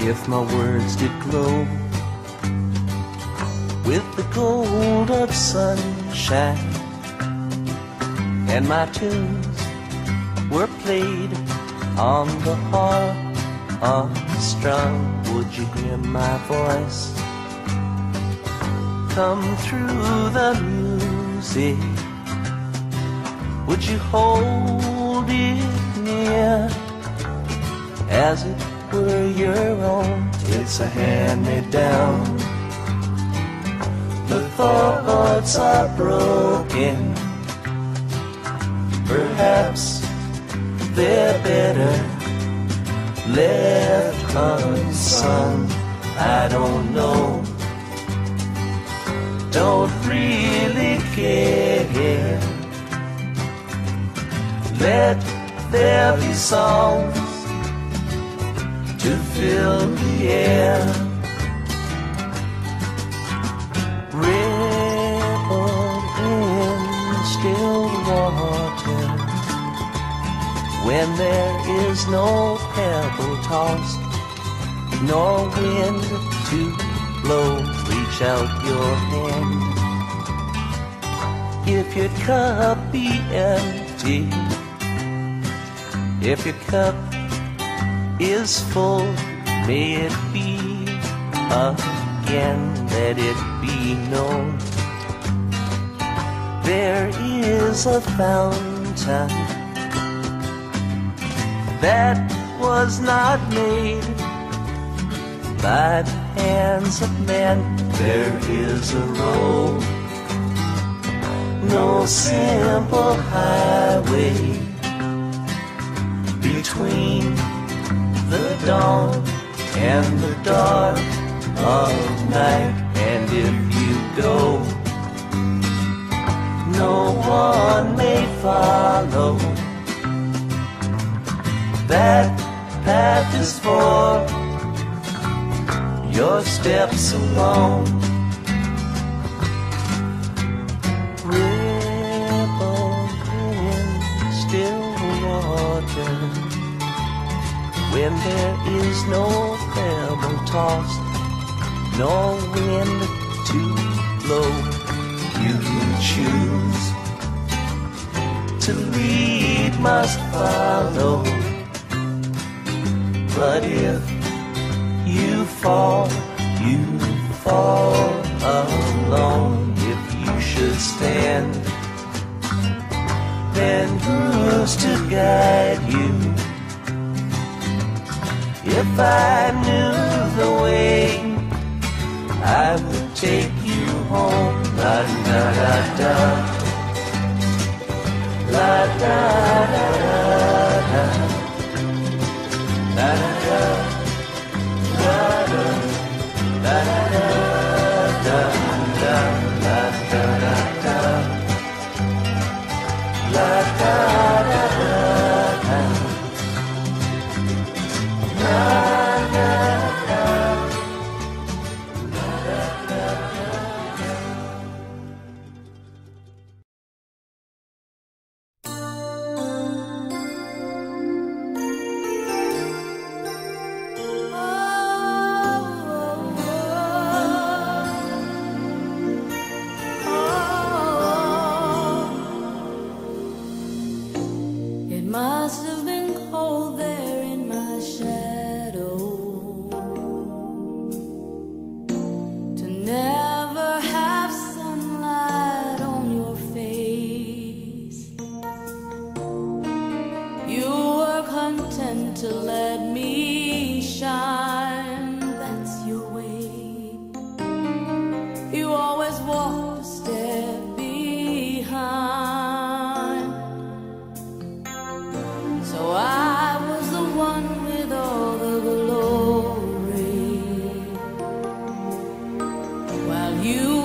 if my words did glow with the gold of sunshine and my tunes were played on the harp unstrung would you hear my voice? Come through the music. Would you hold it near as it were your own it's a hand-me-down the thoughts are broken Perhaps they're better left unsung. I don't know. Don't really care. Let there be songs to fill the air. Ripple in still water when there is no pebble tossed nor wind to blow reach out your hand if your cup be empty if your cup is full may it be again let it be known there is a fountain that was not made by the hands of men. There is a road, no simple highway between and the dark of night. And if you go, no one may follow that path is for your steps alone. Ripple in still water when there is no pebble tossed, no wind to blow. You choose to lead, must follow. But if you fall, you fall alone. If you should stand, then who's to guide you? If I knew the way, I would take you home. La da da da. La da da da da. La da da, la da, la da da da da, la da da da, la da you